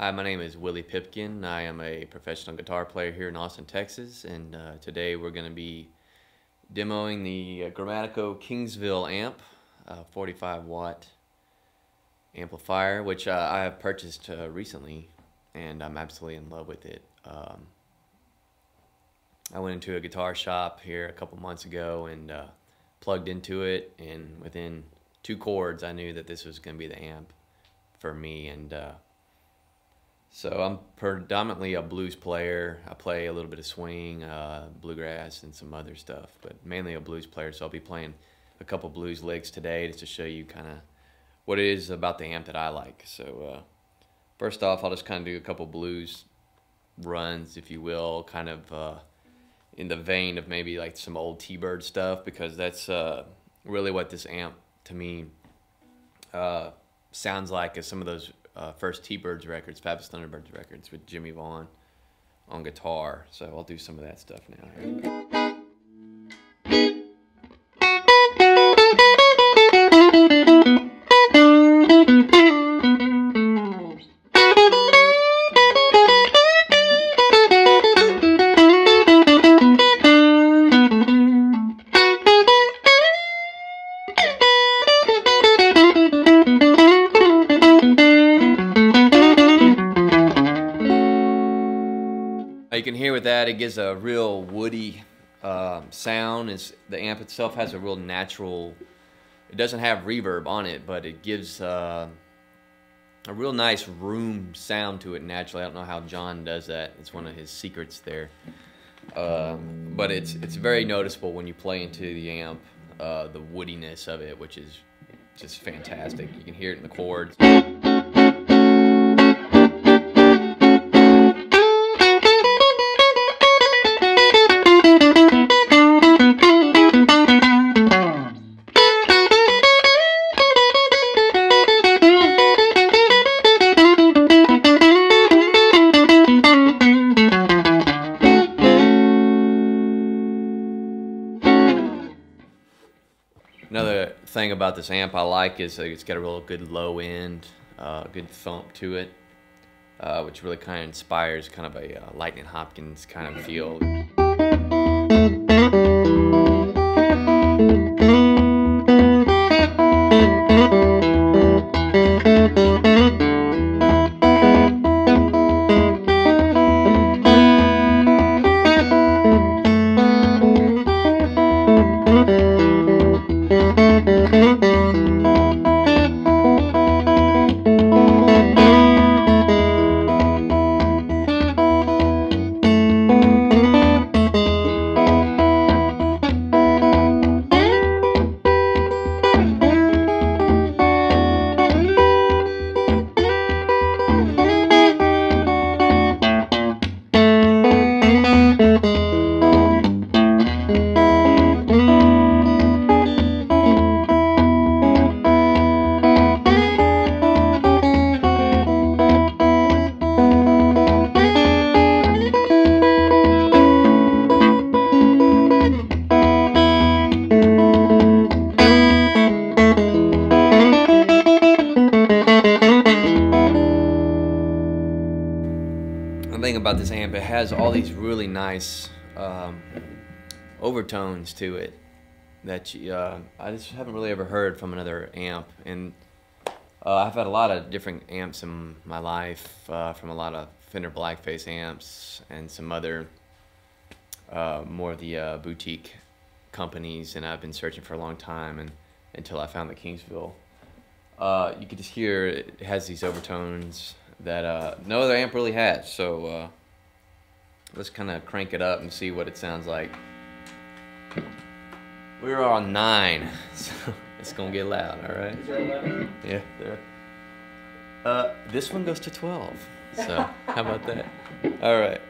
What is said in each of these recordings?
Hi, my name is Willie Pipkin. I am a professional guitar player here in Austin, Texas, and uh, today we're going to be demoing the uh, Grammatico Kingsville amp, uh, 45 watt amplifier, which uh, I have purchased uh, recently, and I'm absolutely in love with it. Um, I went into a guitar shop here a couple months ago and uh, plugged into it, and within two chords, I knew that this was going to be the amp for me, and so I'm predominantly a blues player. I play a little bit of swing, uh, bluegrass, and some other stuff, but mainly a blues player. So I'll be playing a couple blues licks today just to show you kind of what it is about the amp that I like. So uh, first off, I'll just kind of do a couple blues runs, if you will, kind of uh, in the vein of maybe like some old T-Bird stuff, because that's uh, really what this amp to me uh, sounds like is some of those uh, first T-Birds records, Fabulous Thunderbirds records with Jimmie Vaughan on guitar. So I'll do some of that stuff now. Hear with that, it gives a real woody um, sound. It's, the amp itself has a real natural, it doesn't have reverb on it, but it gives uh, a real nice room sound to it naturally. I don't know how John does that. It's one of his secrets there. Um, but it's, it's very noticeable when you play into the amp, uh, the woodiness of it, which is just fantastic. You can hear it in the chords. Another thing about this amp I like is it's got a real good low end, uh, good thump to it, uh, which really kind of inspires kind of a uh, Lightning Hopkins kind of feel. About this amp, it has all these really nice um, overtones to it that uh, I just haven't really ever heard from another amp. And uh, I've had a lot of different amps in my life, uh, from a lot of Fender Blackface amps and some other uh, more of the uh, boutique companies, and I've been searching for a long time and until I found the Kingsville. Uh, you can just hear it has these overtones that no other amp really has. So let's kind of crank it up and see what it sounds like. We're on nine, so it's gonna get loud. All right. Yeah. There. Uh, this one goes to twelve. So how about that? All right.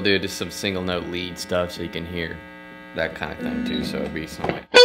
We'll do just some single note lead stuff so you can hear that kind of thing too. So it'd be something like.